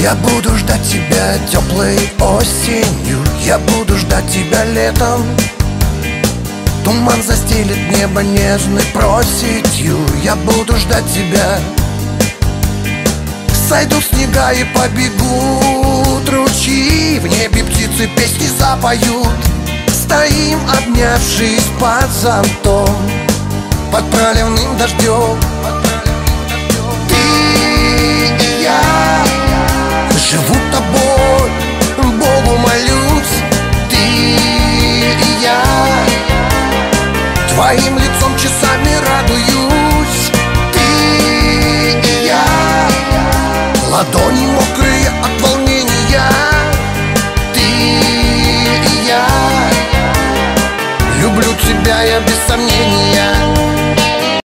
Я буду ждать тебя теплой осенью. Я буду ждать тебя летом. Туман застелит небо нежной проситью Я буду ждать тебя. Сойдут снега и побегут ручьи. В небе птицы песни запоют. Стоим, обнявшись под зонтом. Под проливным дождем Твоим лицом часами радуюсь. Ты и я. Ладони мокрые от волнения. Ты и я. Люблю тебя я без сомнения.